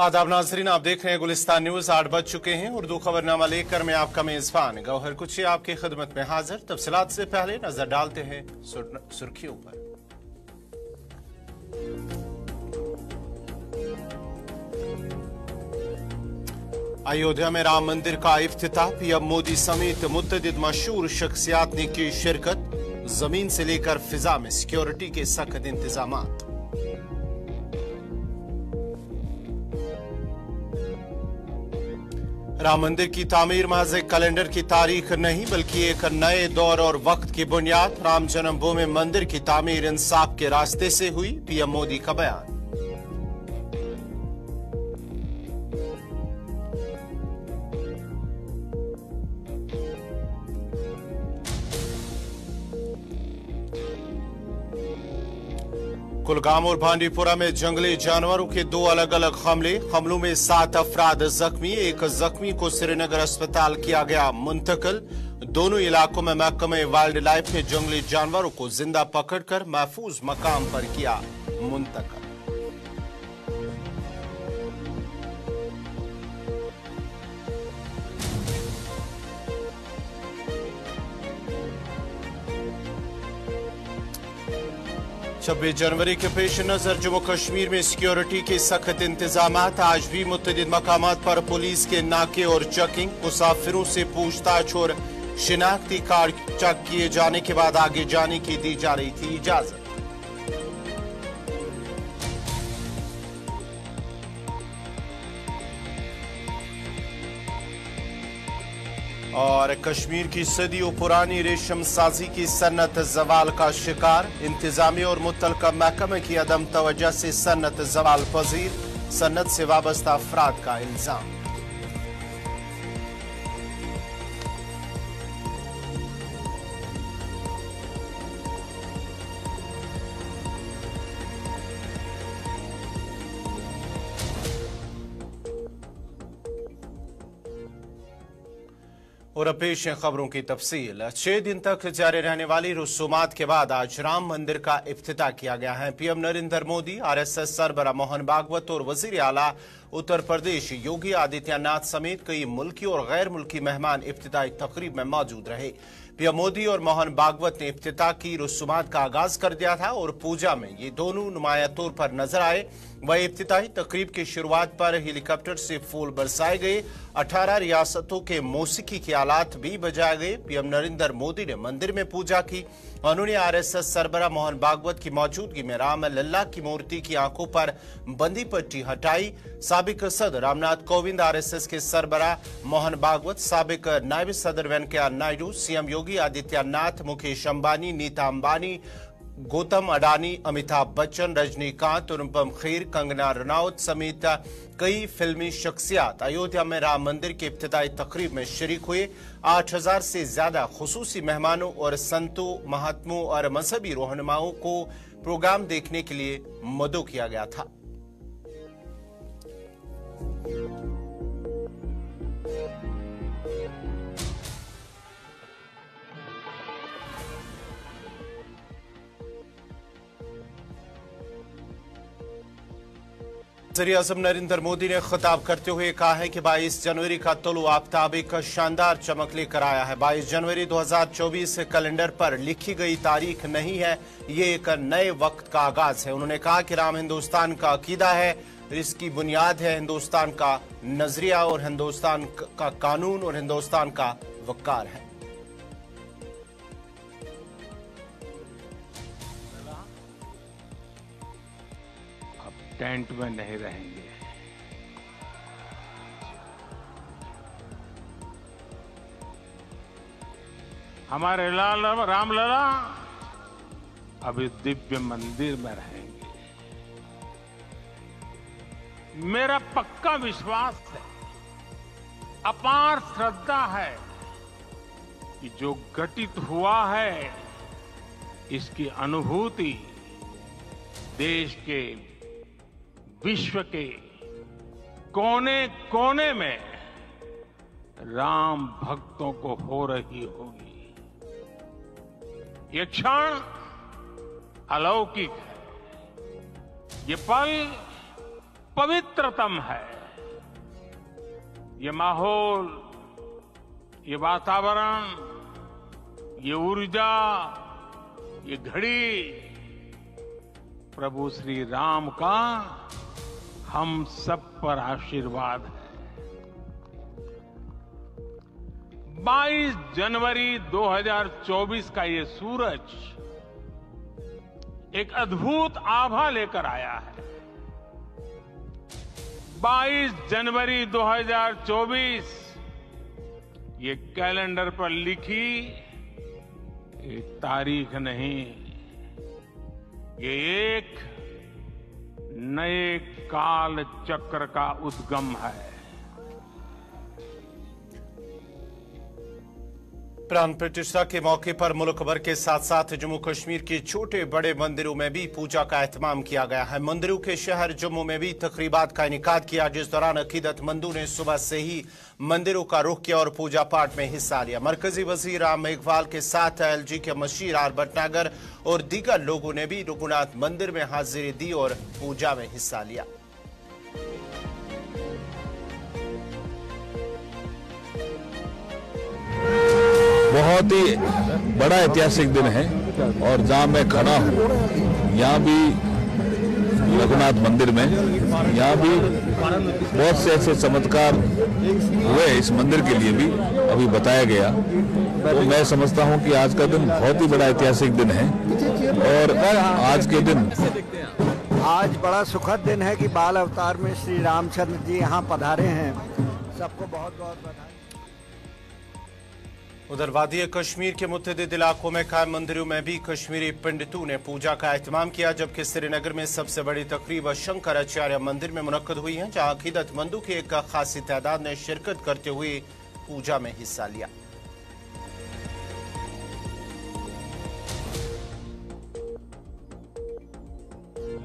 आदाब नाजरीन, आप देख रहे हैं गुलिस्तान न्यूज़। आठ बज चुके हैं उर्दू खबरनामा लेकर मैं आपका मेजबान गौहर कुछ आपकी खिदमत में हाजिर। तफसलात से पहले नज़र डालते हैं सुर्खियों पर। अयोध्या में राम मंदिर का इफ्तिताह पीएम मोदी समेत मुतद मशहूर शख्सियात ने की शिरकत। ज़मीन से लेकर फिजा में सिक्योरिटी के सख्त इंतज़ाम राम मंदिर की तामीर महज एक कैलेंडर की तारीख नहीं, बल्कि एक नए दौर और वक्त की बुनियाद राम जन्मभूमि मंदिर की तामीर इंसाफ के रास्ते से हुई, पीएम मोदी का बयान। कुलगाम और भांडीपुरा में जंगली जानवरों के दो अलग अलग हमले। हमलों में सात अफराद जख्मी, एक जख्मी को श्रीनगर अस्पताल किया गया मुंतकल। दोनों इलाकों में महकमे वाइल्ड लाइफ ने जंगली जानवरों को ज़िंदा पकड़कर महफूज मकाम पर किया मुंतकिल। छब्बीस जनवरी के पेश नज़र जम्मू कश्मीर में सिक्योरिटी के सख्त इंतज़ाम आज भी मुतद मकाम पर पुलिस के नाके और चेकिंग, मुसाफिरों से पूछताछ और शिनाख्ती कार्ड चेक किए जाने के बाद आगे जाने की दी जा रही थी इजाज़त। और कश्मीर की सदियों पुरानी रेशम साजी की सन्नत जवाल का शिकार इंतजामी और मुतल महकमे की अदम तवज्जा से सन्नत जवाल पजीर, सन्नत से वाबस्ता अफराद का इल्ज़ाम। और अब पेश है खबरों की तफसील। छह दिन तक जारी रहने वाली रसूमात के बाद आज राम मंदिर का इफ्तिता किया गया है। पीएम नरेंद्र मोदी, आरएसएस सरबरा मोहन भागवत और वज़ीर आला उत्तर प्रदेश योगी आदित्यनाथ समेत कई मुल्की और गैर मुल्की मेहमान इफ्तिताई तकरीब में मौजूद रहे। पीएम मोदी और मोहन भागवत ने इफ्तिता की, रसूमात का आगाज़ कर दिया था और पूजा में ये दोनों नुमाया तौर पर नज़र आए। वह इफ्तिताही तकरीब की शुरुआत पर हेलीकॉप्टर से फूल बरसाए गए। 18 रियासतों के मौसीकी के आलात भी बजाए गए। पीएम नरेंद्र मोदी ने मंदिर में पूजा की। उन्होंने आरएसएस सरबरा मोहन भागवत की मौजूदगी में राम लल्ला की मूर्ति की आँखों पर बंदी पट्टी हटाई, सबक सदर रामनाथ कोविंद आरएसएस के सरबरा मोहन भागवत, सबक नायब सदर वेंकैया नायडू, सीएम योगी आदित्यनाथ, मुकेश अंबानी, नीता अंबानी गौतम अडानी, अमिताभ बच्चन, रजनीकांत, अनुपम खीर, कंगना रनौत समेत कई फिल्मी शख्सियात अयोध्या में राम मंदिर के इब्तदाई तकरीब में शरीक हुए। आठ हज़ार से ज़्यादा खसूसी मेहमानों और संतों, महात्मों और मजहबी रहनुमाओं को प्रोग्राम देखने के लिए मदो किया गया था। वजी अजम नरेंद्र मोदी ने खिताब करते हुए कहा है कि 22 जनवरी का तुलु आफ्ताब एक शानदार चमक लेकर आया है। 22 जनवरी 2024 कैलेंडर पर लिखी गई तारीख नहीं है, ये एक नए वक्त का आगाज़ है। उन्होंने कहा कि राम हिंदुस्तान का अकीदा है, इसकी बुनियाद है हिंदुस्तान का नज़रिया और हिंदुस्तान का कानून और हिंदुस्तान का वकार है। टेंट में नहीं रहेंगे। हमारे लाल रामलला अभी दिव्य मंदिर में रहेंगे। मेरा पक्का विश्वास है, अपार श्रद्धा है कि जो घटित हुआ है, इसकी अनुभूति देश के विश्व के कोने कोने में राम भक्तों को हो रही होगी। ये क्षण अलौकिक है। ये पल पवित्रतम है। ये माहौल, ये वातावरण, ये ऊर्जा, ये घड़ी, प्रभु श्री राम का हम सब पर आशीर्वाद। है 22 जनवरी 2024 का ये सूरज एक अद्भुत आभा लेकर आया है। 22 जनवरी 2024 ये कैलेंडर पर लिखी एक तारीख नहीं, ये एक नए काल चक्र का उद्गम है। प्राण प्रतिष्ठा के मौके पर मुल्क भर के साथ साथ जम्मू कश्मीर के छोटे बड़े मंदिरों में भी पूजा का एहतमाम किया गया है। मंदिरों के शहर जम्मू में भी तकरीबात का इनका किया, जिस दौरान अकीदतमंदों ने सुबह से ही मंदिरों का रुख किया और पूजा पाठ में हिस्सा लिया। मरकजी वज़ीर राम मेघवाल के साथ एलजी के मशीर आर भटनागर और दीगर लोगों ने भी रघुनाथ मंदिर में हाजिरी दी और पूजा में हिस्सा लिया। बहुत ही बड़ा ऐतिहासिक दिन है और जहाँ मैं खड़ा हूँ, यहाँ भी रघुनाथ मंदिर में, यहाँ भी बहुत से ऐसे चमत्कार हुए इस मंदिर के लिए भी, अभी बताया गया। तो मैं समझता हूँ कि आज का दिन बहुत ही बड़ा ऐतिहासिक दिन है और आज के दिन आज बड़ा सुखद दिन है कि बाल अवतार में श्री रामचंद्र जी यहाँ पधारे हैं। सबको बहुत बहुत बधाई। उधर वादी कश्मीर के मुतद इलाकों में कायम मंदिरों में भी कश्मीरी पंडितों ने पूजा का अहतमाम किया, जबकि श्रीनगर में सबसे बड़ी तकरीब शंकराचार्य मंदिर में मुनद हुई है, जहाँ अकीदतमंदों की एक खासी तादाद ने शिरकत करते हुए पूजा में हिस्सा लिया।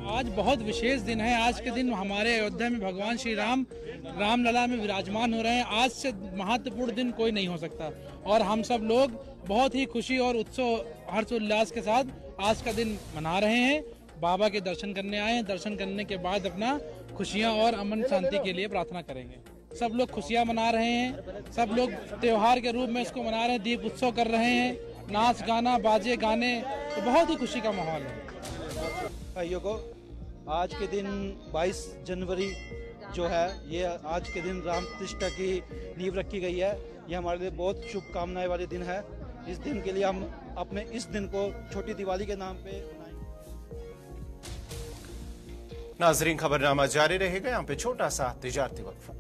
आज बहुत विशेष दिन है। आज के दिन हमारे अयोध्या में भगवान श्री राम, रामलला में विराजमान हो रहे हैं। आज से महत्वपूर्ण दिन कोई नहीं हो सकता। और हम सब लोग बहुत ही खुशी और उत्सव, हर्षोल्लास के साथ आज का दिन मना रहे हैं। बाबा के दर्शन करने आए हैं। दर्शन करने के बाद अपना खुशियाँ और अमन शांति के लिए प्रार्थना करेंगे। सब लोग खुशियाँ मना रहे हैं। सब लोग त्योहार के रूप में इसको मना रहे हैं। दीप उत्सव कर रहे हैं। नाच गाना, बाजे गाने तो बहुत ही खुशी का माहौल है। भाइयों को आज के दिन 22 जनवरी जो है, ये आज के दिन राम प्रतिष्ठा की नींव रखी गई है। ये हमारे लिए बहुत शुभकामनाएँ वाले दिन है। इस दिन के लिए हम अपने इस दिन को छोटी दिवाली के नाम पे नाजरीन, खबरनामा जारी रहेगा। यहाँ पे छोटा सा तजारती वक्फा।